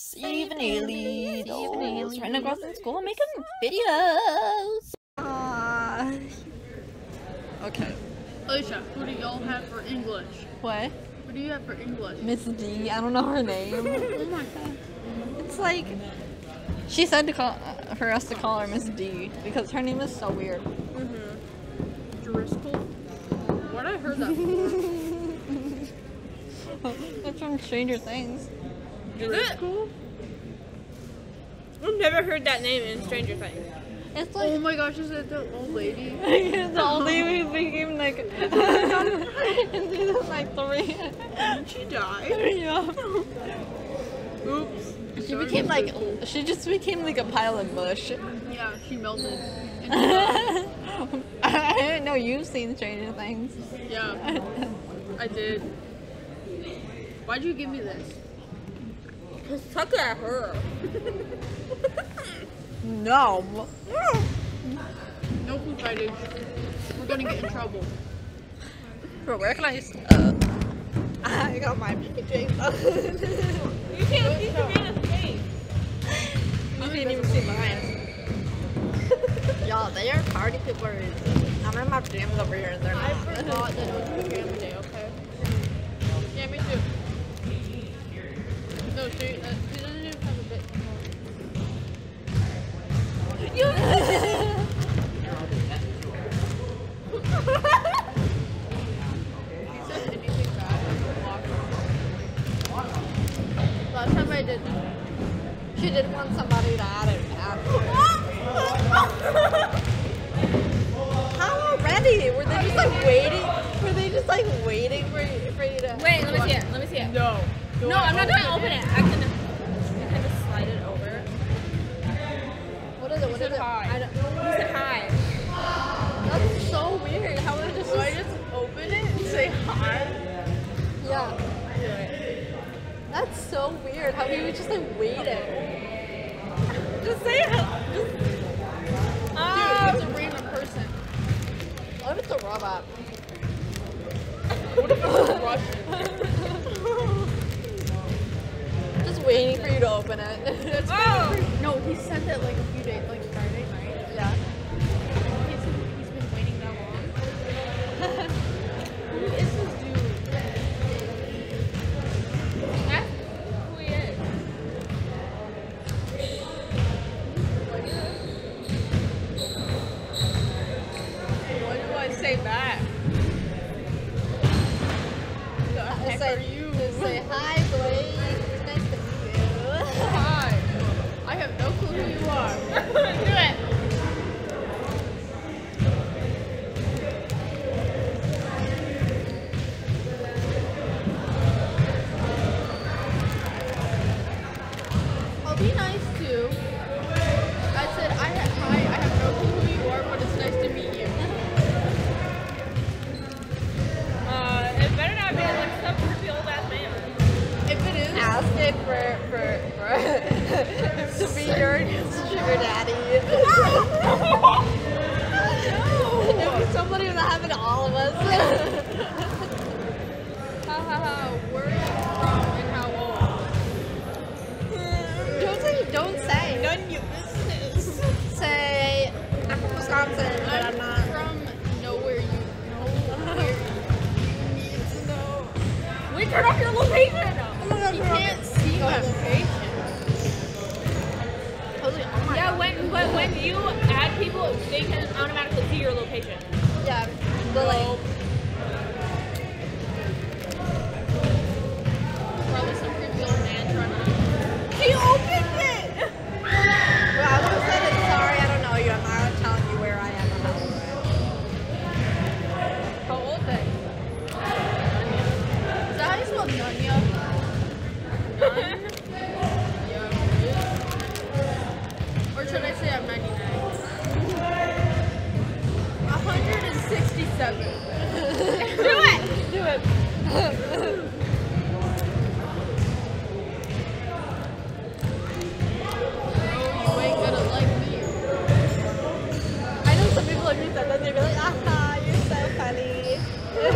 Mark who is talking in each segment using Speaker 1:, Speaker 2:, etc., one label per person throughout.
Speaker 1: Stephen Haley. Stephen Haley. Random girls in school making videos. Ah. okay.
Speaker 2: Alicia, who do y'all have for English?
Speaker 1: What?
Speaker 2: Who do you have for English?
Speaker 1: Miss D. I don't know her name.
Speaker 2: oh my god.
Speaker 1: It's like she said to call uh, for us to call her Miss D because her name is so weird.
Speaker 2: Mm-hmm. Driscoll? What I heard that.
Speaker 1: That's from Stranger Things.
Speaker 3: Is it? I've never heard that name in Stranger Things.
Speaker 1: It's like, Oh
Speaker 2: my gosh, is it the old lady?
Speaker 1: the old lady who became like in season like three.
Speaker 2: Did she die?
Speaker 1: yeah.
Speaker 2: Oops.
Speaker 1: She
Speaker 2: Sorry,
Speaker 1: became like
Speaker 2: Driscoll.
Speaker 1: she just became like a pile of mush.
Speaker 2: Yeah, she melted.
Speaker 1: I didn't know you've seen Stranger Things.
Speaker 2: Yeah, I did. Why'd you give me this?
Speaker 3: Cause suck at her.
Speaker 1: no.
Speaker 2: No food fighting. We're gonna get in trouble.
Speaker 1: Bro, where can I? s- Uh, I got my PJs on.
Speaker 3: You can't see Sabrina's face.
Speaker 1: You can't even see mine. Y'all, they are party people. I'm in my pajamas over here and they're
Speaker 2: I
Speaker 1: not.
Speaker 2: forgot that it was pajama day, okay? She
Speaker 1: didn't want somebody to add it. How already? Were they just like waiting? Were they just like waiting for you, for you to?
Speaker 3: Wait, let me see it. Let me see it.
Speaker 2: no.
Speaker 3: No, I'm not gonna open it. I can, I can just slide it over.
Speaker 1: What is it? What is it?
Speaker 2: hi.
Speaker 1: I don't,
Speaker 3: said hi.
Speaker 1: that's so weird. How would it just?
Speaker 2: Do I just open it and say hi?
Speaker 1: Yeah.
Speaker 2: It.
Speaker 1: That's so weird. How he was just like waiting.
Speaker 3: Just say hi.
Speaker 2: Dude, it's um, a random person.
Speaker 1: What if it's a robot?
Speaker 2: What if it's a Russian?
Speaker 1: Waiting for you to open it.
Speaker 2: That's
Speaker 3: Oh.
Speaker 2: crazy. No, he sent it like a few days, like Friday night.
Speaker 1: yeah.
Speaker 2: He's, he's been waiting that long. Who is this dude?
Speaker 3: Ask who he is.
Speaker 2: What do I say back? The heck
Speaker 1: say,
Speaker 2: are you?
Speaker 1: Just say hi,
Speaker 2: ha. Where are you from and how old?
Speaker 1: don't say. Don't say.
Speaker 3: None of your business.
Speaker 1: Say. I'm from Wisconsin, but I'm not.
Speaker 2: from nowhere. You nowhere. You need to know.
Speaker 3: We turn off your location.
Speaker 2: You can't see my location.
Speaker 1: Totally, oh my
Speaker 3: Yeah,
Speaker 1: God.
Speaker 3: when when when you add people, they can automatically see your location.
Speaker 1: Yeah, but like.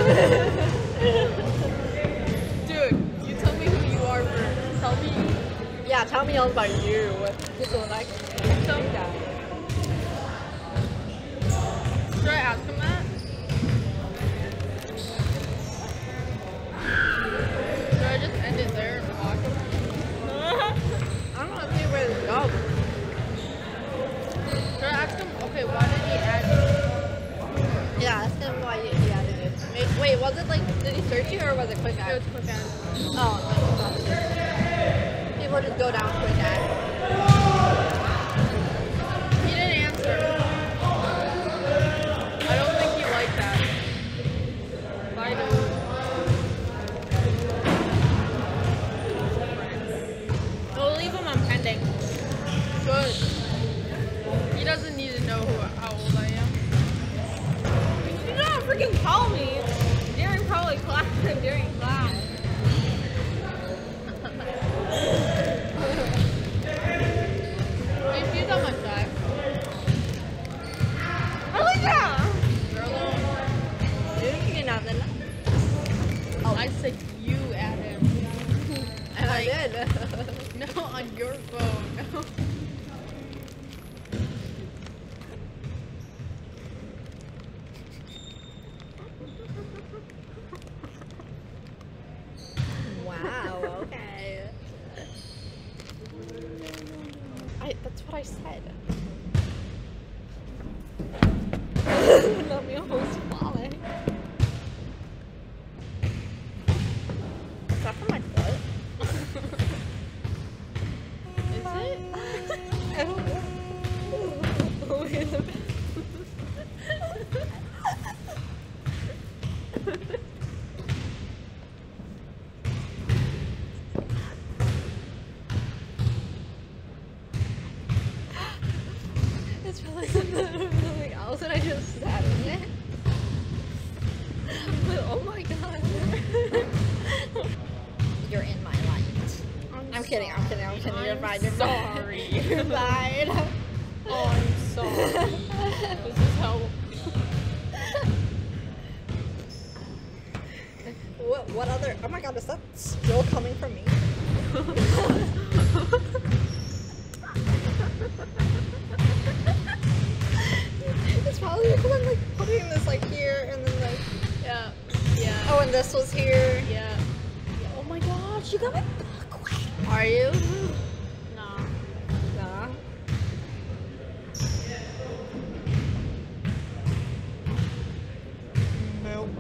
Speaker 1: Dude, you tell me who you
Speaker 2: are first. Tell me. Yeah,
Speaker 1: tell me all about you. So like,
Speaker 2: so,
Speaker 1: something else and I just sat in it. But oh my god. You're in my light. I'm kidding, I'm kidding, I'm kidding. You're
Speaker 2: I'm
Speaker 1: fine, you're fine.
Speaker 2: sorry.
Speaker 1: You're fine.
Speaker 2: Oh, I'm sorry. this is how.
Speaker 1: What, what other? Oh my god, is that still coming from me? this was here.
Speaker 2: Yeah.
Speaker 1: Oh my gosh, you got my book wet.
Speaker 2: Are you?
Speaker 3: Nah.
Speaker 1: Nah. Milk.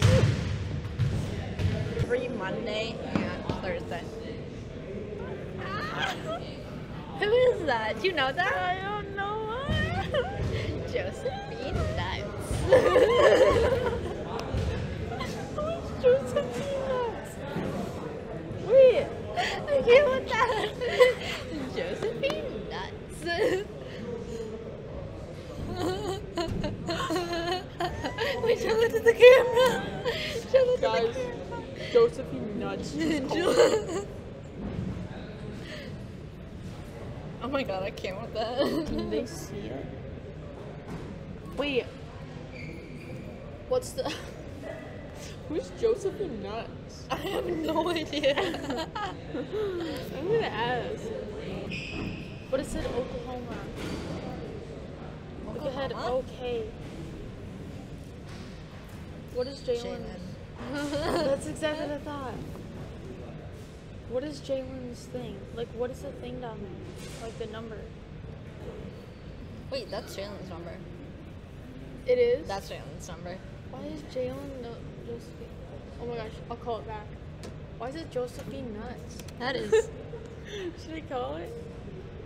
Speaker 1: Free Monday and Thursday. Who is that? Do you know that? I don't know. Josephine Knuts. Who's Josephine Knuts? Wait, I can't with that. Josephine Knuts. Wait, show to the camera. Show it to
Speaker 2: Guys,
Speaker 1: the camera.
Speaker 2: Josephine Knuts.
Speaker 1: oh my god, I can't with that.
Speaker 2: Can they see it? Wait. What's the? Who's Josephine Knuts?
Speaker 1: I have no idea.
Speaker 2: I'm gonna ask. But it said Oklahoma. Look ahead.
Speaker 1: Oklahoma?
Speaker 2: Okay. What is Jalen's? That's exactly what I thought. What is Jalen's thing? Like, what is the thing down there? Like the number.
Speaker 1: Wait, that's Jalen's number.
Speaker 2: It is.
Speaker 1: That's Jalen's number.
Speaker 2: Why is Jalen no Josephine? Oh my gosh, I'll call it back. Why is it Josephine Knuts?
Speaker 1: That is.
Speaker 2: Should I call it?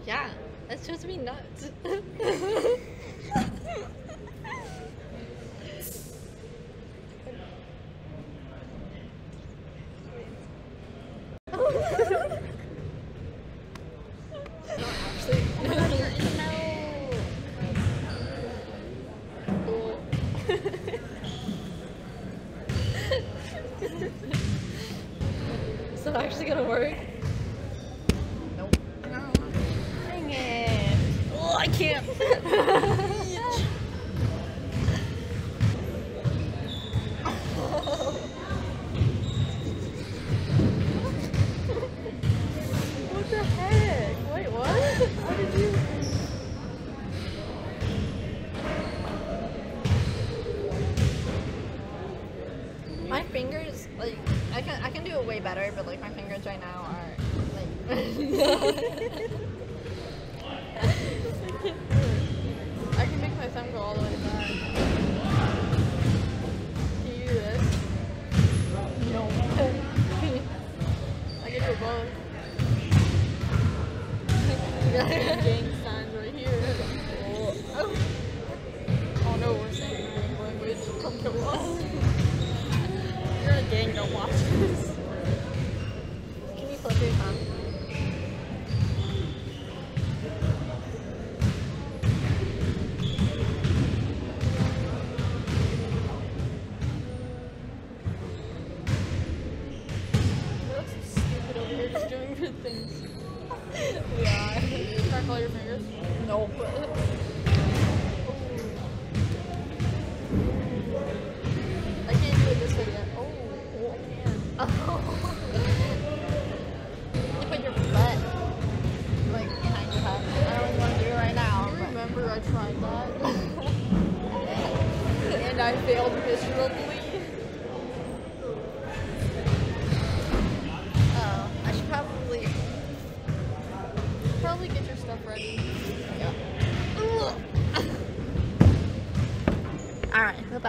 Speaker 1: yeah, that's be nuts. gonna work?
Speaker 3: don't watch this.
Speaker 1: Can you flip your tongue?
Speaker 3: Things. we are. Can
Speaker 1: I
Speaker 3: call your
Speaker 1: fingers? No.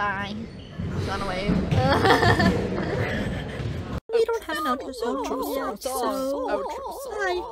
Speaker 1: Bye. Run away. we don't have an outro song yet, so...
Speaker 3: Outro.
Speaker 1: Bye.